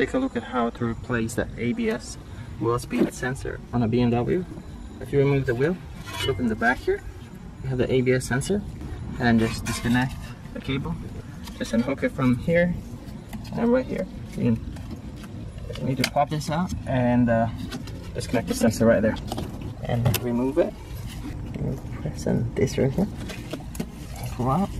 take a look at how to replace the ABS wheel speed sensor on a BMW. If you remove the wheel, look in the back here, you have the ABS sensor, and just disconnect the cable. Just unhook it from here and right here. You need to pop this out and uh, disconnect the sensor right there. And remove it. Press on this right here. Pull out.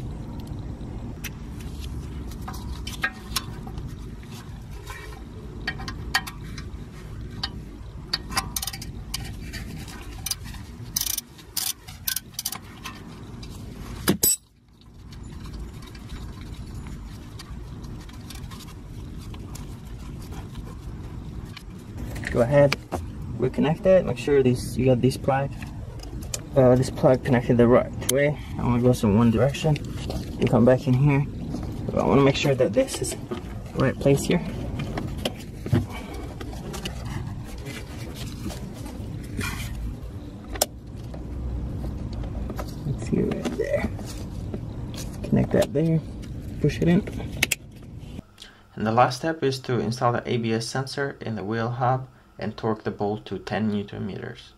Go ahead. Reconnect it. Make sure these you got this plug. Uh, this plug connected the right way. I want to go in one direction and come back in here. I want to make sure that this is the right place here. Let's see right there. Connect that there. Push it in. And the last step is to install the ABS sensor in the wheel hub and torque the bolt to 10 newton meters.